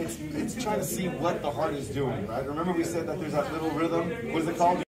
it's it's trying to see what the heart is doing, right? Remember we said that there's that little rhythm. What is it called?